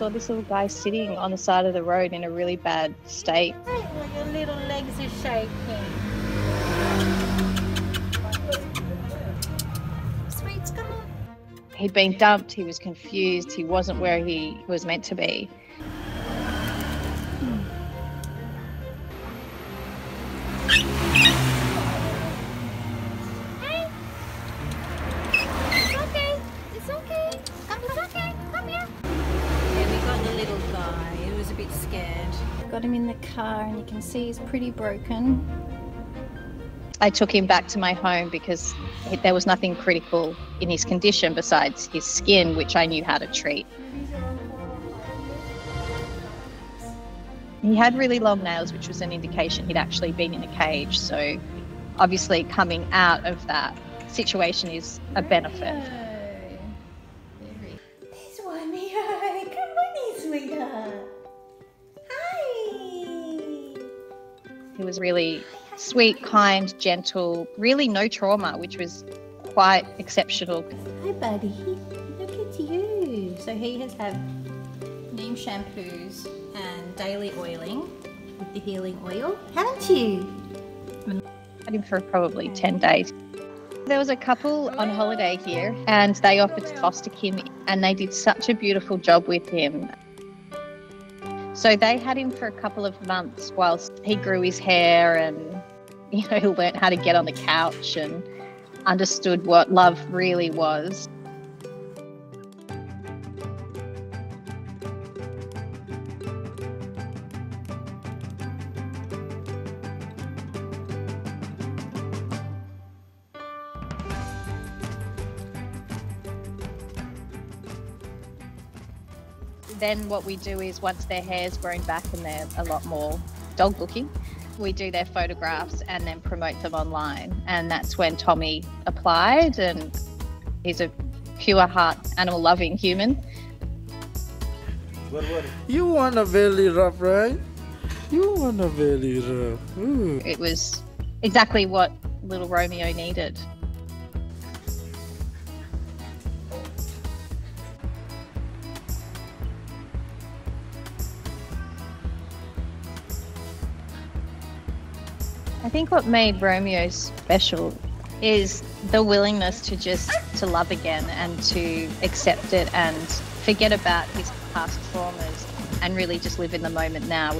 saw this little guy sitting on the side of the road in a really bad state. Well, your little legs are shaking. Sweets, come on. He'd been dumped, he was confused, he wasn't where he was meant to be. Got him in the car, and you can see he's pretty broken. I took him back to my home because there was nothing critical in his condition besides his skin, which I knew how to treat. He had really long nails, which was an indication he'd actually been in a cage. So, obviously, coming out of that situation is a benefit. He was really sweet, kind, gentle, really no trauma, which was quite exceptional. Hi, buddy. Look at you. So he has had neem shampoos and daily oiling with the healing oil, haven't you? had him for probably 10 days. There was a couple on holiday here and they offered to foster him and they did such a beautiful job with him. So they had him for a couple of months whilst he grew his hair and you know learnt how to get on the couch and understood what love really was. Then what we do is once their hair's grown back and they're a lot more dog looking, we do their photographs and then promote them online. And that's when Tommy applied and he's a pure heart animal loving human. You want a belly rub, right? You want a belly rub. Ooh. It was exactly what little Romeo needed. I think what made Romeo special is the willingness to just to love again and to accept it and forget about his past traumas and really just live in the moment now.